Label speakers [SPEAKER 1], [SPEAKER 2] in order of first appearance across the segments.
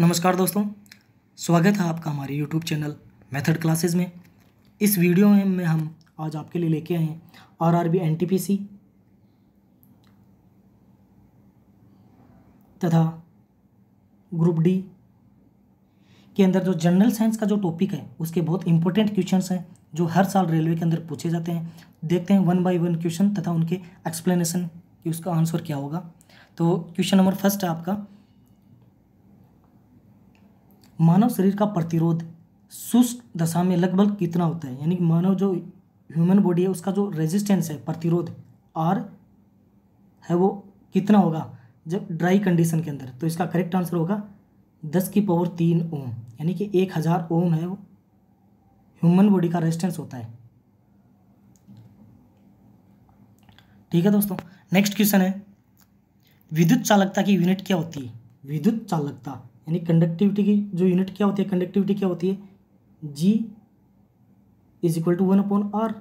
[SPEAKER 1] नमस्कार दोस्तों, स्वागत है आपका हमारे यूट्यूब चैनल मेथड क्लासेस में। इस वीडियो में हम आज आपके लिए लेके आए हैं R R B N T P C तथा ग्रुप डी के अंदर जो जनरल साइंस का जो टॉपिक है, उसके बहुत इंपॉर्टेंट क्वेश्चंस हैं, जो हर साल रेलवे के अंदर पूछे जाते हैं। देखते हैं वन बाय वन क्वेश्चन तथा उनके एक्सप्लेनेशन कि उसका आंसर क्या होगा। तो क्वेश्चन नंबर फ़र्स्ट है आपका मानव शरीर का प्रतिरोध शुष्क दशा में लगभग कितना होता है? यानी कि मानव जो ह्यूमन बॉडी है, उसका जो रेजिस्टेंस है, प्रतिरोध आर है वो कितना होगा? जब ड्राई कंडीशन के अंदर। तो इसका करेक्ट आंसर होगा दस की पावर तीन ओम यानी कि एक हज़ार ओम है वो। ह्यूमन बॉडी का रेजिस्टेंस होता है। ठीक है दोस्तों नेक्स्ट क्वेश्चन है। विद्युत चालकता की यूनिट क्या होती है? विद्युत चालकता। यानी कंडक्टिविटी की जो यूनिट क्या होती है कंडक्टिविटी क्या होती है? G is equal to one upon R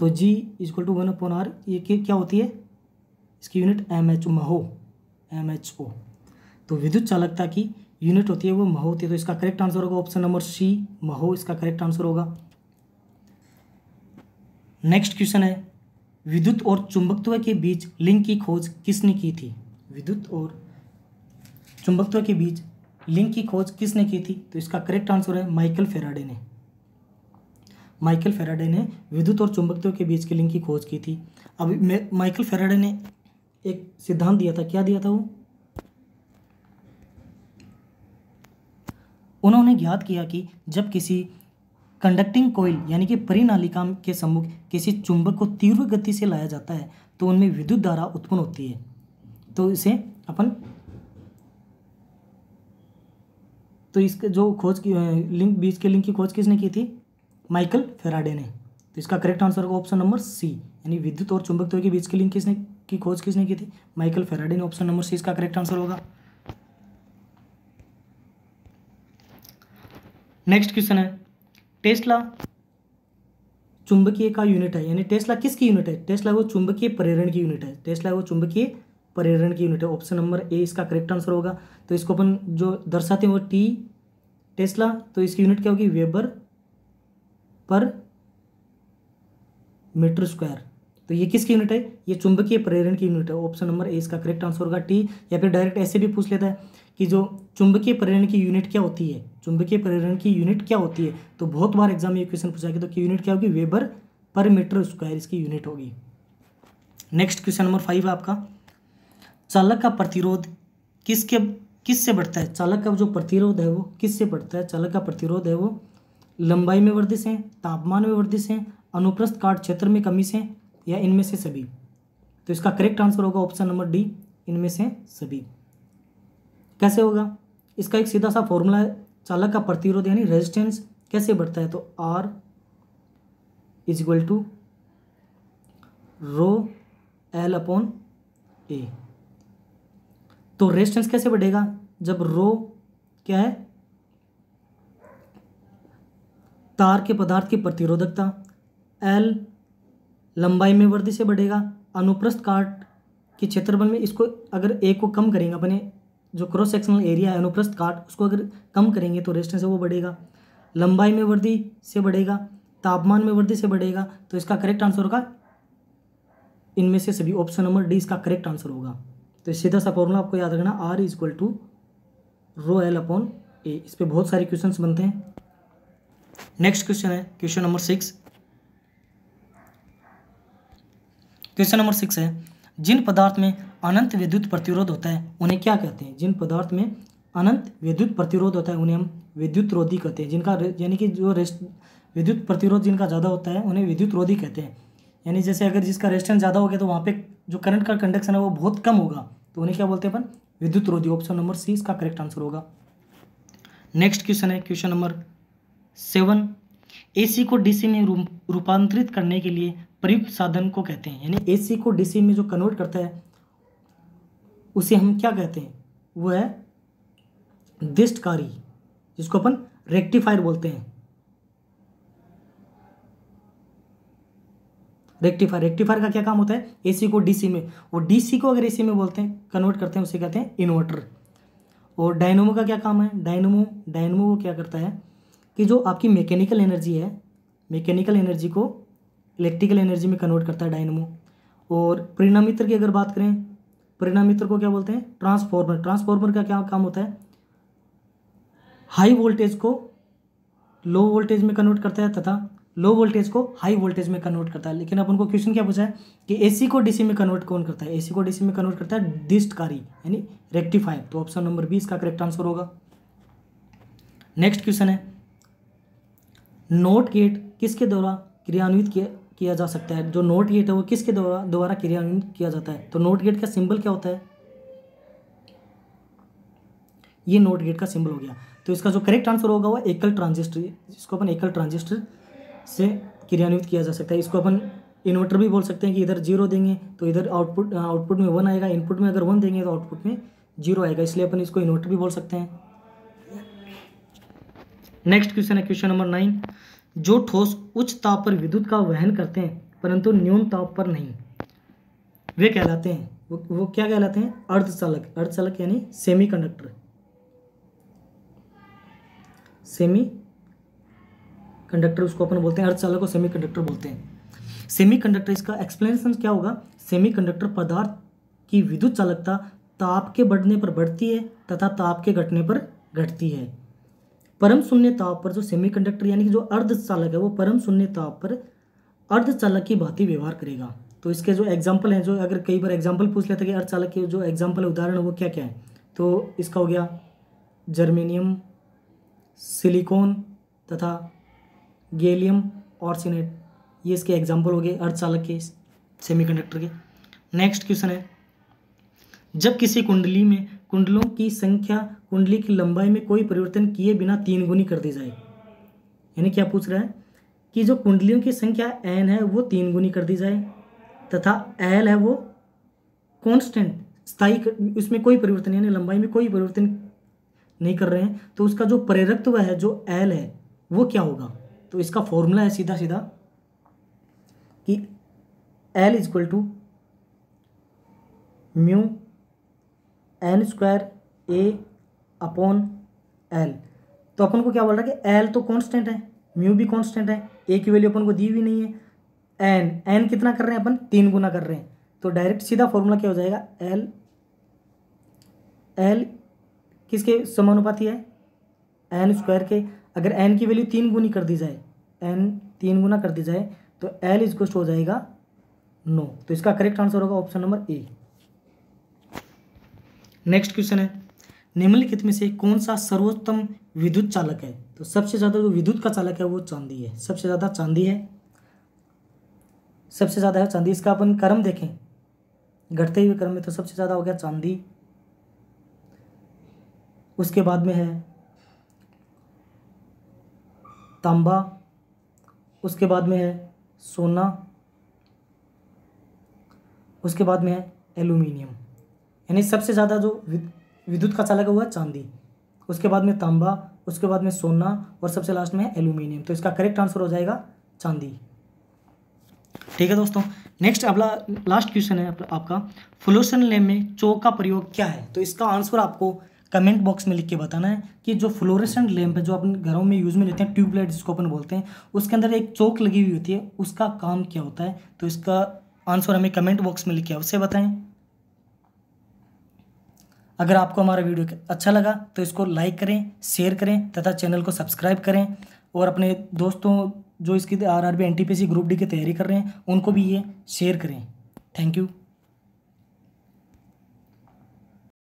[SPEAKER 1] तो G is equal to one upon R ये क्या होती है? इसकी unit M H mho M H O तो विद्युत चालकता की यूनिट होती है वो महो होती है तो इसका करेक्ट आंसर होगा ऑप्शन नंबर सी महो इसका करेक्ट आंसर होगा। नेक्स्ट क्वेश्चन है, विद्युत और चुंबकत्व के बीच लिंक की खोज किसने की थी? विद्युत और चुंबकत्व के बीच लिंक की खोज किसने की थी? तो इसका करेक्ट आंसर है माइकल फेराडे ने। माइकल फेराडे ने विद्युत और चुंबकत्व के बीच के लिंक की खोज की थी। अब माइकल फेराडे ने एक सिद्धांत दिया था। क्या दिया था वो? उन्होंने ज्ञात किया कि जब किसी कंडक्टिंग कोयल यानी कि परिनालिका के सम्मुख किसी चुंबक को तीव्र गति से लाया जाता है तो उनमें विद्युत धारा उत्पन्न होती है। तो इसे अपन तो इसके जो खोज की, लिंक, बीच के लिंक की खोज किसने की थी? माइकल फेराडे ने। तो इसका करेक्ट आंसर होगा ऑप्शन नंबर सी यानी विद्युत और चुंबकत्व के बीच के लिंक किसने, की खोज किसने की थी? माइकल फेराडे ने ऑप्शन नंबर सी इसका करेक्ट आंसर होगा। नेक्स्ट क्वेश्चन है। टेस्ला चुंबकीय का यूनिट है। यानी टेस्ला किसकी यूनिट है? टेस्ला वो चुंबकीय प्रेरण की यूनिट है। टेस्ला वो चुंबकीय प्रेरण की यूनिट है। ऑप्शन नंबर ए इसका करेक्ट आंसर होगा। तो इसको अपन जो दर्शाते हैं वो टी टेस्ला तो इसकी यूनिट क्या होगी? वेबर पर मीटर स्क्वायर तो ये किसकी यूनिट है? ये चुंबकीय प्रेरण की यूनिट है। ऑप्शन नंबर ए इसका करेक्ट आंसर होगा टी या फिर डायरेक्ट ऐसे भी पूछ लेता है कि जो चुंबकीय प्रेरण की यूनिट क्या होती है? चुंबकीय प्रेरण की यूनिट क्या होती है? तो बहुत बार एग्ज़ाम में ये क्वेश्चन पूछा गया। तो यूनिट क्या होगी? वेबर पर मीटर स्क्वायर इसकी यूनिट होगी। नेक्स्ट क्वेश्चन नंबर फाइव है आपका। चालक का प्रतिरोध किसके किस से बढ़ता है? चालक का जो प्रतिरोध है वो किस से बढ़ता है? चालक का प्रतिरोध है वो लंबाई में वृद्धि से तापमान में वृद्धि से अनुप्रस्थ काट क्षेत्र में कमी से या इनमें से सभी? तो इसका करेक्ट आंसर होगा ऑप्शन नंबर डी इनमें से सभी। कैसे होगा? इसका एक सीधा सा फॉर्मूला है, चालक का प्रतिरोध यानी रेजिस्टेंस कैसे बढ़ता है? तो R is equal to rho L upon A तो रेजिस्टेंस कैसे बढ़ेगा? जब रो क्या है? तार के पदार्थ की प्रतिरोधकता एल लंबाई में वृद्धि से बढ़ेगा। अनुप्रस्थ काट के क्षेत्रफल में इसको अगर ए को कम करेंगे, अपने जो क्रॉस सेक्शनल एरिया है, अनुप्रस्थ काट, उसको अगर कम करेंगे तो रेजिस्टेंस वो बढ़ेगा। लंबाई में वृद्धि से बढ़ेगा, तापमान में वृद्धि से बढ़ेगा तो इसका करेक्ट आंसर होगा। इनमें से सभी ऑप्शन नंबर डी इसका करेक्ट आंसर होगा। तो सीधा सा फॉर्मूला आपको याद रखना R is equal to rho L upon A इस पर बहुत सारे क्वेश्चन बनते हैं। नेक्स्ट क्वेश्चन है question number six question number six है, जिन पदार्थ में अनंत विद्युत प्रतिरोध होता है, उन्हें क्या कहते हैं? जिन पदार्थ में अनंत विद्युत प्रतिरोध होता है, उन्हें हम विद्युत रोधी कहते हैं। जिनका यानी कि जो रेस्ट, विद्युत प्रतिरोध जिनका ज़्यादा होता है, उन्हें विद्युत रोधी कहते हैं। यानी जैसे अगर जिसका रेस्टेंस ज़्यादा हो गया तो वहाँ पे जो करंट का कंडक्शन है, वो बहुत कम होगा। तो उन्हें क्या बोलते हैं अपन? विद्युत रोधी ऑप्शन नंबर सी इसका करेक्ट आंसर होगा। नेक्स्ट क्वेश्चन है क्वेश्चन नंबर सेवन एसी को डीसी में रूपांतरित करने के लिए प्रयुक्त साधन को कहते हैं। यानी एसी को डीसी में जो कन्वर्ट करता है, उसे हम क्या कहते हैं? वो है दिष्टकारी, जिसको अपन रेक्टिफायर बोलते हैं। रेक्टिफायर। रेक्टिफायर का क्या काम होता है? एसी को डीसी में। वो डीसी को अगर एसी में बोलते हैं कन्वर्ट करते हैं, उसे कहते हैं इन्वर्टर और डायनोमो का क्या काम है? डायनोमो डायनोमो वो क्या करता है कि जो आपकी मैकेनिकल एनर्जी है मैकेनिकल एनर्जी को इलेक्ट्रिकल एनर्जी में कन्वर्ट करता है डायनोमो और परिणामित्र की अगर बात करें, परिणामित्र को क्या बोलते हैं? ट्रांसफॉर्मर ट्रांसफॉर्मर का क्या काम होता है? हाई वोल्टेज को लो वोल्टेज में कन्वर्ट करता है तथा लो वोल्टेज को हाई वोल्टेज में कन्वर्ट करता है। लेकिन अपन को क्वेश्चन क्या पूछा है कि एसी को डीसी में कन्वर्ट कौन करता है? एसी को डीसी में कन्वर्ट करता है डिस्टकारी यानी रेक्टिफायर तो ऑप्शन नंबर बी इसका करेक्ट आंसर होगा। नेक्स्ट क्वेश्चन है। नोट गेट किसके द्वारा क्रियान्वित किया किया जा सकता है? जो नोट गेट है वो किसके द्वारा द्वारा क्रियान्वित किया जाता है? तो नोट गेट का सिंबल क्या होता है? ये नोट गेट का सिंबल हो गया। तो इसका जो करेक्ट आंसर होगा वो एकल ट्रांजिस्टर जिसको अपन एकल ट्रांजिस्टर से क्रियान्वित किया जा सकता है। इसको अपन इन्वर्टर भी बोल सकते हैं कि इधर ज़ीरो देंगे तो इधर आउटपुट आउटपुट में वन आएगा इनपुट में अगर वन देंगे तो आउटपुट में ज़ीरो आएगा। इसलिए अपन इसको इन्वर्टर भी बोल सकते हैं। नेक्स्ट क्वेश्चन है क्वेश्चन नंबर नाइन जो ठोस उच्च ताप पर विद्युत का वहन करते हैं, परंतु न्यून ताप पर नहीं, वे कहलाते हैं। वो वो क्या कहलाते हैं? अर्धचालक। अर्धचालक यानी सेमी कंडक्टर सेमी कंडक्टर उसको अपन बोलते हैं अर्धचालक को सेमी कंडक्टर बोलते हैं। सेमी कंडक्टर इसका एक्सप्लेनेशन क्या होगा? सेमी कंडक्टर पदार्थ की विद्युत चालकता ताप के बढ़ने पर बढ़ती है तथा ताप के घटने पर घटती है। परम शून्य ताप पर जो सेमी कंडक्टर यानी कि जो अर्धचालक है, वो परम शून्य ताप पर अर्धचालक की भांति व्यवहार करेगा। तो इसके जो एग्ज़ाम्पल हैं, जो अगर कई बार एग्ज़ाम्पल पूछ लेते हैं कि अर्धचालक के जो एग्ज़ाम्पल उदाहरण है, वो क्या क्या है? तो इसका हो गया जर्मेनियम, सिलिकॉन तथा गैलियम ऑर्सिनेट ये इसके एग्ज़ाम्पल हो गए अर्धचालक के सेमीकंडक्टर के। नेक्स्ट क्वेश्चन है। जब किसी कुंडली में कुंडलों की संख्या कुंडली की लंबाई में कोई परिवर्तन किए बिना तीन गुनी कर दी जाए, यानी क्या पूछ रहा है? कि जो कुंडलियों की संख्या एन है, वो तीन गुनी कर दी जाए, तथा एल है वो कांस्टेंट स्थायी उसमें कोई परिवर्तन, यानी लंबाई में कोई परिवर्तन नहीं कर रहे हैं तो उसका जो प्रेरकत्व है, जो एल है, वो क्या होगा? तो इसका फॉर्मूला है सीधा सीधा कि L is equal to mu N square A upon L तो अपन को क्या बोल रहा है कि एल तो कांस्टेंट है म्यू भी कांस्टेंट है ए की वैल्यू अपन को दी हुई नहीं है एन एन कितना कर रहे हैं अपन? तीन गुना कर रहे हैं। तो डायरेक्ट सीधा फॉर्मूला क्या हो जाएगा? एल एल किसके समानुपाती है? एन स्क्वायर के। अगर एन की वैल्यू तीन गुनी कर दी जाए एन तीन गुना कर दी जाए तो एल इज़ हो जाएगा नो तो इसका करेक्ट आंसर होगा option number A next question है. निम्नलिखित में से कौन सा सर्वोत्तम विद्युत चालक है? तो सबसे ज़्यादा जो विद्युत का चालक है वो चांदी है। सबसे ज़्यादा चांदी है। सबसे ज़्यादा है चांदी। इसका अपन कर्म देखें। घटते हुए क्रम में तो सबसे ज़्यादा हो गया चांदी। उसके बाद में है तांबा, उसके बाद में है सोना, उसके बाद में है एल्यूमिनियम यानी सबसे ज़्यादा जो विद्युत का चालक हुआ चांदी। उसके बाद में तांबा, उसके बाद में सोना और सबसे लास्ट में है एल्यूमिनियम तो इसका करेक्ट आंसर हो जाएगा चांदी। ठीक है दोस्तों नेक्स्ट अगला लास्ट क्वेश्चन है आपका। फ्लोशन लैम्प में चौक का प्रयोग क्या है? तो इसका आंसर आपको कमेंट बॉक्स में लिख के बताना है कि जो फ्लोरेसेंट लैंप है, जो अपन घरों में यूज़ में लेते हैं, ट्यूबलाइट जिसको अपन बोलते हैं, उसके अंदर एक चौक लगी हुई होती है, उसका काम क्या होता है? तो इसका आंसर हमें कमेंट बॉक्स में लिख के अवश्य बताएँ। अगर आपको हमारा वीडियो अच्छा लगा तो इसको लाइक करें, शेयर करें, तथा चैनल को सब्सक्राइब करें, और अपने दोस्तों जो इसकी R R B N T P C group D की तैयारी कर रहे हैं, उनको भी ये शेयर करें। Thank you